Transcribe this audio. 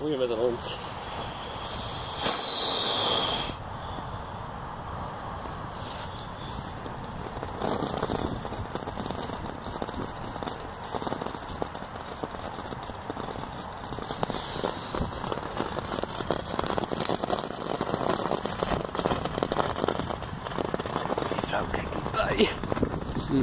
Roeien met een hond. Die vrouw kijkt niet bij. Hm.